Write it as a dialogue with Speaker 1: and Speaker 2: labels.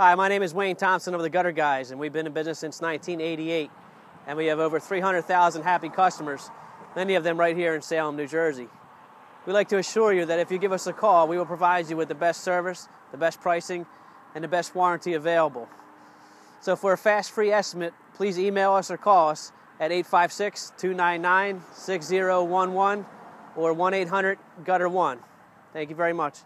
Speaker 1: Hi, my name is Wayne Thompson of the Gutter Guys, and we've been in business since 1988. And we have over 300,000 happy customers, many of them right here in Salem, New Jersey. We'd like to assure you that if you give us a call, we will provide you with the best service, the best pricing, and the best warranty available. So for a fast, free estimate, please email us or call us at 856 299 6011 or 1 800 Gutter 1. Thank you very much.